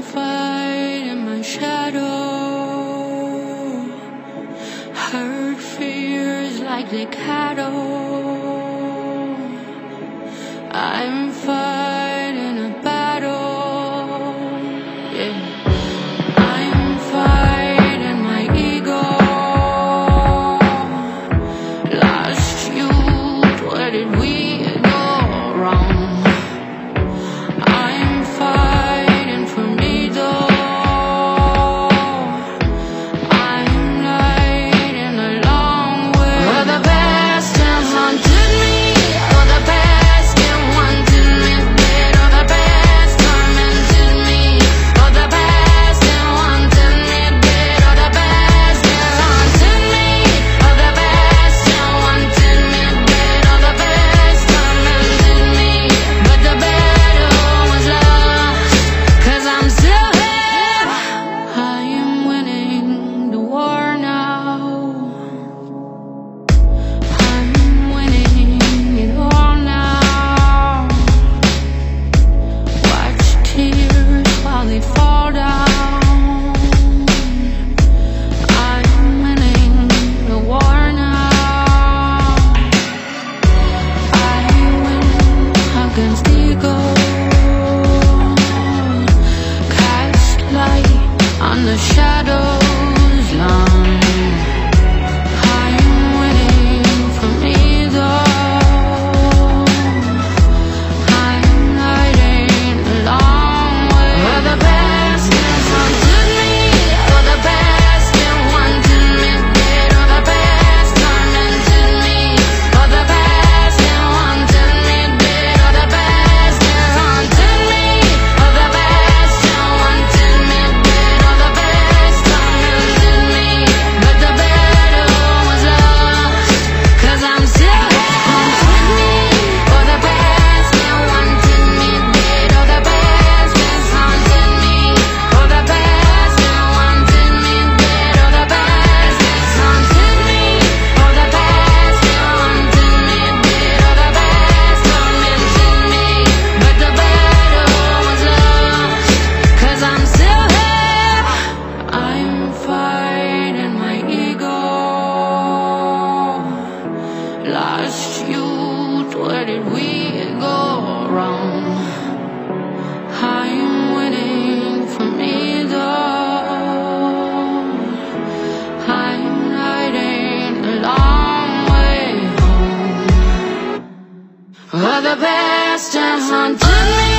I'm fighting my shadow. Hurt fears like the cattle. I'm fighting a battle. Yeah. lost youth, where did we go wrong? I'm waiting for me though. I'm riding a long way home. Well, the past has haunted me.